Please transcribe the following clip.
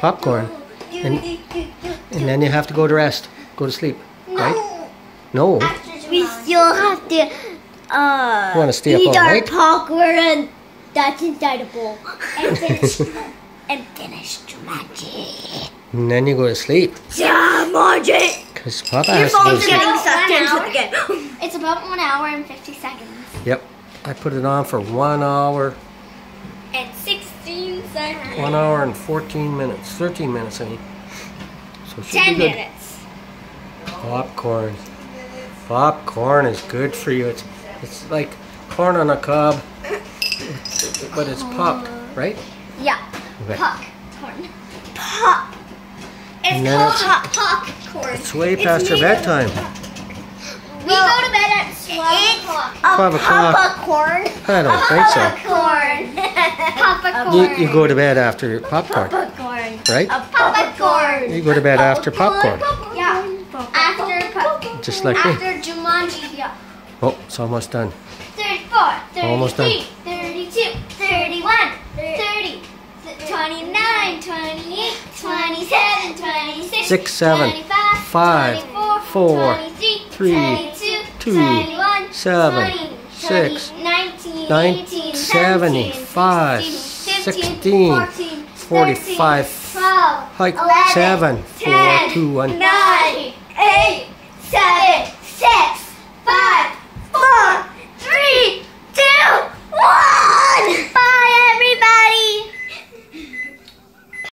popcorn, and and then you have to go to rest, go to sleep, right? No. We still have to uh, Wanna stay up eat all our night? popcorn and that's inside a bowl. And finish, and finish Jumanji. And then you go to sleep, Jumanji! cause Papa Your has to go to phone's sleep. getting sucked one into the game. It's about one hour and 50 seconds. Yep. I put it on for one hour, And 16 one hour and 14 minutes, 13 minutes, I mean. So should 10 be good. minutes. Popcorn. Popcorn is good for you. It's it's like corn on a cob, but it's popped, right? Yeah. Okay. Popcorn. Pop. It's And called it's- hot popcorn. It's way past your bedtime. We go to bed at 12 It's o'clock. a Five o'clock. popcorn. I don't think so. You, you go to bed after popcorn, popcorn. right? A popcorn. You go to bed after popcorn, Yeah. After, popcorn. just like me. after Jumanji. Yeah. Oh, it's almost done. 34, 33, Almost done. 32, 31, 30, 29, 28, 27, 26, Six, seven, 25, five, 24, four, 23, three, 22, two, 21, seven, 20, six, 20, 19, nine, 18, 75, 17, 15, 16, 14, 45, 12, Hike 11, seven, four, two, one. 9, 8, 7,